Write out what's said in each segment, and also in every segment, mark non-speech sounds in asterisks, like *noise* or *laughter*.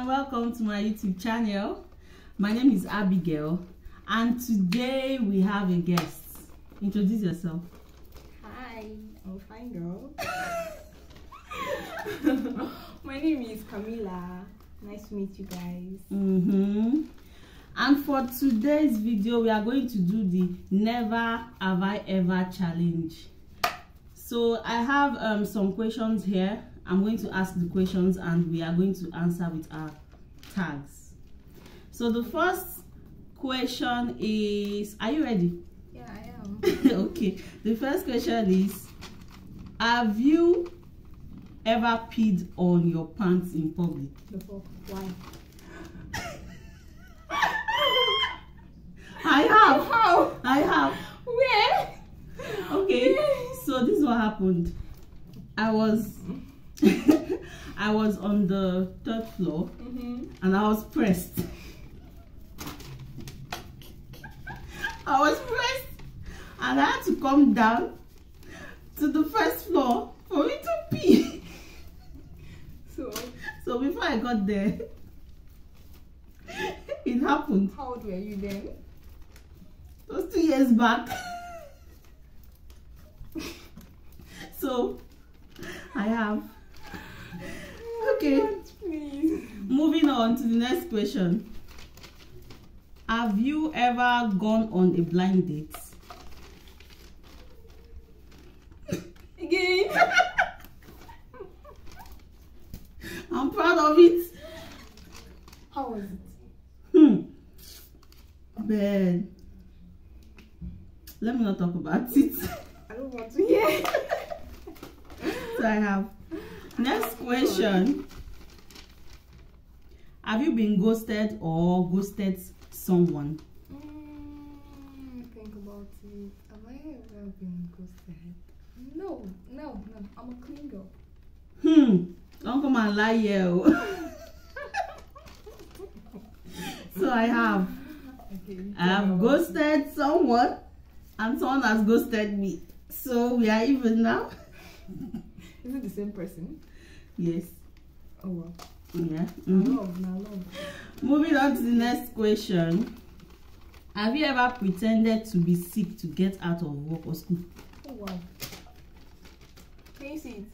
and welcome to my YouTube channel. My name is Abigail and today we have a guest. Introduce yourself. Hi, I'm a fine girl. *laughs* *laughs* My name is Camila. Nice to meet you guys. Mm-hmm. And for today's video, we are going to do the Never Have I Ever challenge. So I have um, some questions here. I'm going to ask the questions and we are going to answer with our tags. So the first question is, are you ready? Yeah, I am. *laughs* okay. The first question is, have you ever peed on your pants in public? Fuck? Why? *laughs* I have. How? I have. Where? Okay. So this is what happened. I was *laughs* I was on the third floor Mm-hmm. and I was pressed. I was pressed and I had to come down to the first floor for me to pee. *laughs* So, So before I got there, *laughs* it happened. how old were you then? It was two years back. so I have. Okay. Please. Moving on to the next question. Have you ever gone on a blind date? Again? *laughs* I'm proud of it. How was it? Hmm. But let me not talk about it. I don't want to hear. *laughs* so I have. Next question. Have you been ghosted or ghosted someone? Mm, think about it. Have I ever been ghosted? No, no, no. I'm a clean girl. Hmm. Don't come and lie here. oh. *laughs* so I have. Okay. I have ghosted someone and someone has ghosted me. So we are even now. *laughs* Is it the same person? Yes. Oh wow. Yeah. Now mhm. love, now love. Moving on to the next question. Have you ever pretended to be sick to get out of work or school? Oh wow. Can you see it?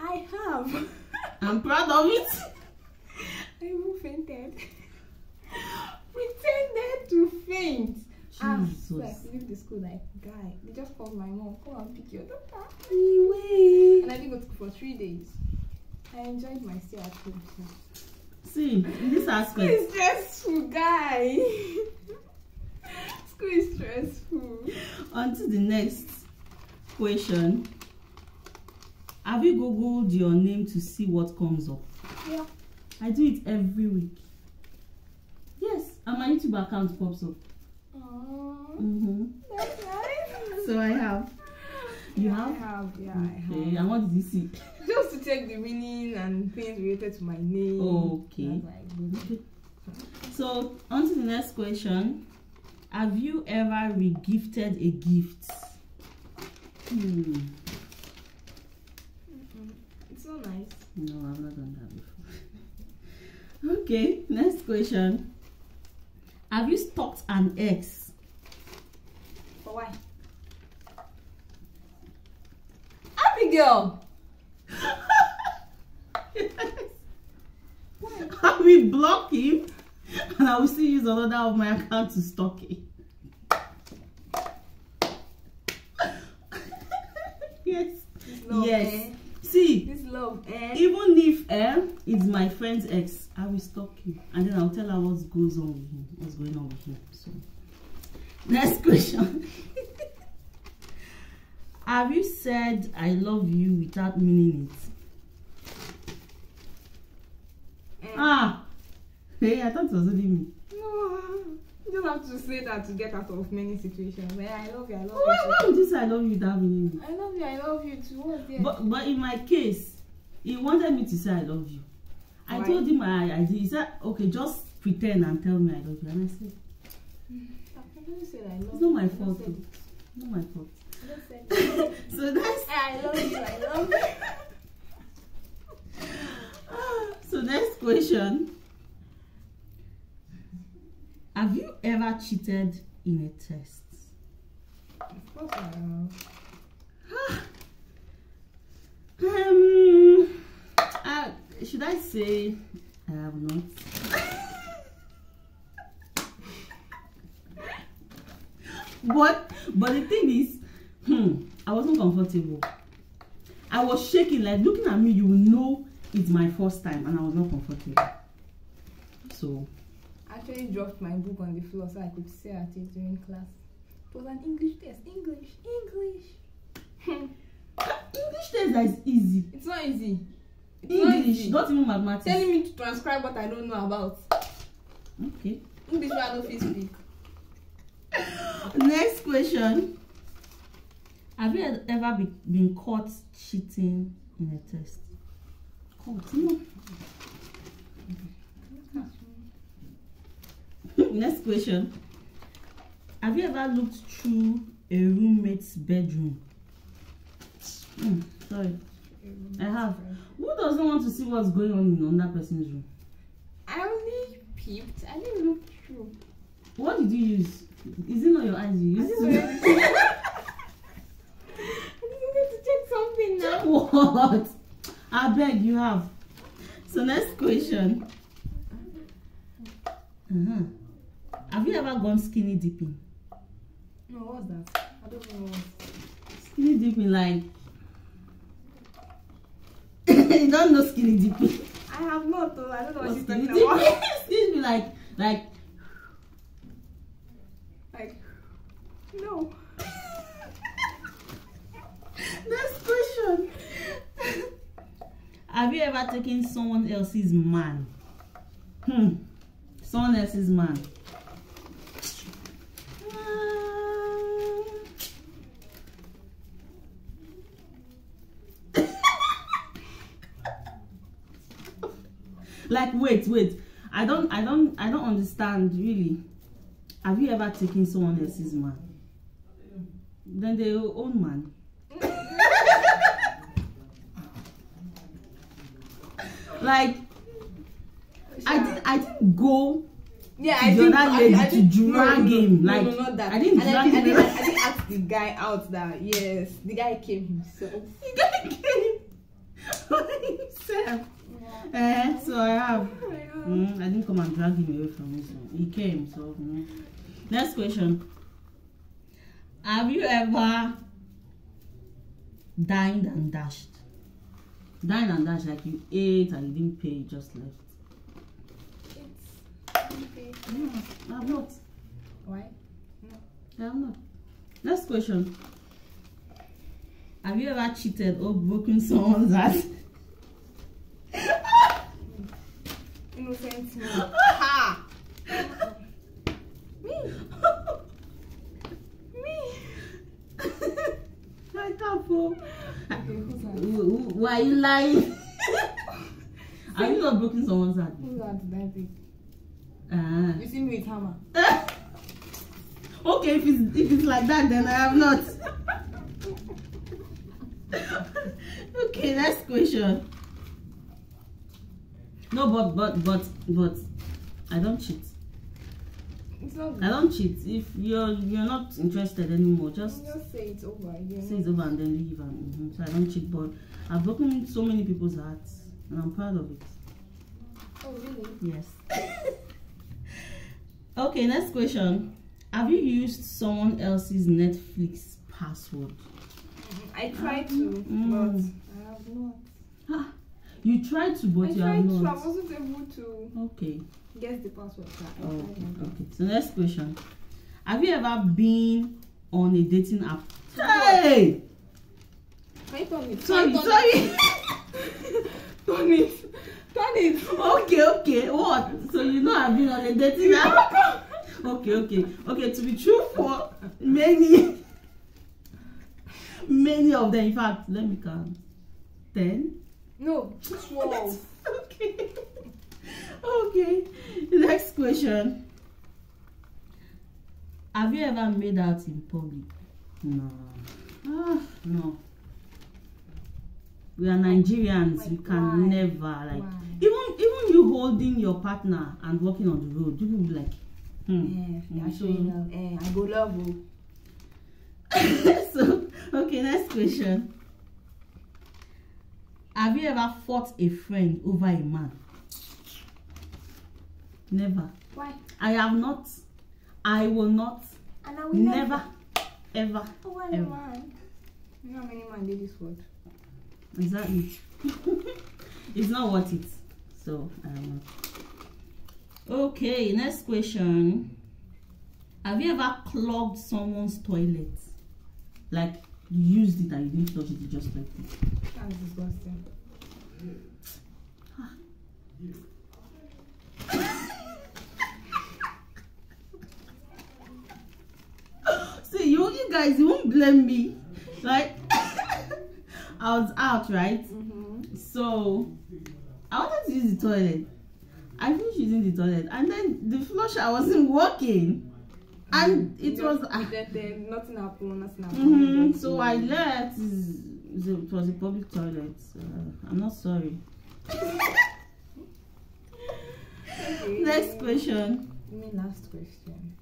I have. *laughs* I'm proud of it. *laughs* I even fainted. *laughs* Pretended to faint. Ah, so I Jesus. leave the school like guy. They just called my mom. Come and pick your daughter. Anyway. And I didn't go to school for three days. I enjoyed my stay at home. See, in this aspect, is stressful, guy. school is stressful. on to the next question. Have you googled your name to see what comes up? Yeah. I do it every week. Yes, and my YouTube account pops up. Aww, Mm-hmm. that's nice. So I have. You Yeah, have? I have. Yeah, I Okay, have. and what did you see? Check the meaning and things related to my name. Okay. So, on to the next question. Have you ever regifted a gift? Hmm. It's so nice. No, I've not done that before. *laughs* okay, next question. Have you stalked an ex? But why? Abigail! *laughs* I will block him and I will still use another of my account to stalk him. *laughs* yes. Love, Yes. Eh? See, This love, eh? even if eh, it's my friend's ex, I will stalk him and then I'll tell her what goes on with him, what's going on with him. So, next *laughs* question. Have you said I love you without meaning it? Eh. Ah, hey, I thought it was only me. No, you just have to say that to get out of many situations. Eh, I love you, I love Why, you. why would you say I love you without meaning it? I love you, I love you too. What's there? But but in my case, he wanted me to say I love you. I Why? told him I I. He said, okay, just pretend and tell me I love you. And I said, never said I love it's not my. I fault. oh. Not my fault. I so that's I love you, I love you. So next question. Have you ever cheated in a test? Of course I have. Um, uh, should I say I have not? *laughs* but but the thing is, hmm, I wasn't comfortable. I was shaking, like looking at me, you know it's my first time, and I was not comfortable. So I actually dropped my book on the floor so I could stare at it during class. It was an English test. English, English. *laughs* English test that is easy. it's not easy. It's not English, easy. not even mathematics. Telling me to transcribe what I don't know about. Okay. English wey I no fit speak. *laughs* Next question. Have you ever be, been caught cheating in a test? Caught? No. Next question. Have you ever looked through a roommate's bedroom? Hmm, sorry. I have. Who doesn't want to see what's going on in another person's room? I only peeped. I didn't look through. What did you use? Is it not your eyes you I used? just wanted to I just wanted to check something now. what? I beg you have. So next question. Uh-huh. Have you ever gone skinny dipping? No, what's that? I don't know. Skinny dipping like *coughs* you don't know skinny dipping. I have not though. I don't know what she's skinny talking about. skinny dipping *laughs* like like Like, no. Have you ever taken someone else's man? Hmm. Someone else's man. Like wait wait i don't i don't i don't understand really have you ever taken someone else's man then they own man like i didn't i didn't go Yeah, I other I, lady I think, drag no, no, him, No, like, no, not that. I didn't and drag I, him. I, didn't, I didn't ask the guy out that yes, the guy came himself. *laughs* you guy came himself eh so i have Mm, I didn't come and drag him away from me. So he came. So mm. next question: Have you ever dined and dashed? Dined and dashed like you ate and you didn't pay, you just left. It's okay. No, I'm not. Why? I have not. Next question: Have you ever cheated or broken someone's heart? Innocent me. ha! Me. Me. I can't fall. Okay, who's that? Wh- wh- Why are you lying? Have you not broken someone's heart? Who's that? Did I pick? Ah. You see me with hammer. *laughs* okay, if it's if it's like that, then I have not. *laughs* okay, next question. No, but but but but I don't cheat. It's not. I don't cheat. If you're you're not interested anymore, just Just say it's over. Say it's over and then leave. And, mhm. So I don't cheat, but I've broken so many people's hearts, and I'm proud of it. Oh really? Yes. okay, next question. Have you used someone else's Netflix password? I tried to, Mm. but I have not. Ah, you tried to, but I you have tried to. I not. wasn't able to Okay. guess the password. Oh, best. okay. So next question. Have you ever been on a dating app? Hey! Turn it? Sorry, sorry. it? turn it. Turn it. okay, okay. What? So you know I've been on a dating app? okay, okay. Okay, to be true for many many of them, in fact, let me count. Ten? No, twelve. *laughs* okay. okay. Next question. Have you ever made out in public? No. Ah, no. We are Nigerians. We can Why? never like Why? even even you holding your partner and walking on the road, people will be like, hmm. Are Mm, so- love. Eh, I go love you. *laughs* so okay next question have you ever fought a friend over a man never Why? i have not i will not And I will never ever Oh, why ever. man? You know how many man did this word? Exactly *laughs* it's not worth it. So not okay next question. Have you ever clogged someone's toilet? Like you used it and you didn't flush it you just like it. That's disgusting. Ah. *laughs* See, you, you guys, you won't blame me. Like, I was out, right? Mm-hmm. So, I wanted to use the toilet. I finished using the toilet, and then the flusher wasn't *laughs* working, and it was. ah, Then, then nothing happened. Nothing happened. mhm, Just- So I left. It was a public toilet. So I'm not sorry. Okay. Next question. You mean last question?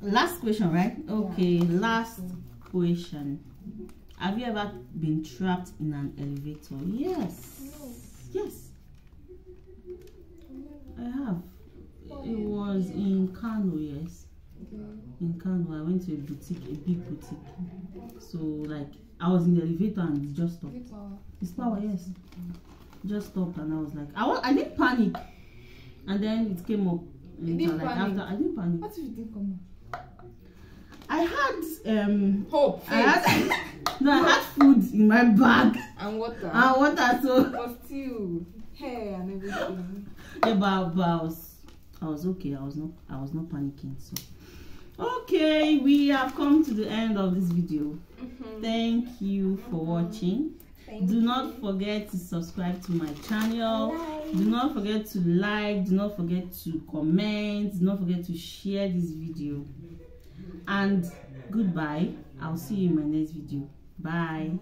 Last question, right? Okay, Yeah. last question. Have you ever been trapped in an elevator? Yes. No. Yes, I have. It was in Kano, yes. In Kano, I went to a boutique, a big boutique. So, like, I was in the elevator and it just stopped. It's power, yes. Just stopped and I was like, I, I didn't panic. And then it came up later, didn't like panic? after. I didn't panic. What if you didn't come I had um Hope. I had *laughs* no, I had food in my bag and water. and water. So but still, hair and everything. yeah, but, but I was I was okay. I was not I was not panicking. So okay, we have come to the end of this video. Mm-hmm. Thank you for watching. Thank Do you. not forget to subscribe to my channel. Like. Do not forget to like. Do not forget to comment. Do not forget to share this video. And goodbye. I'll see you in my next video. Bye.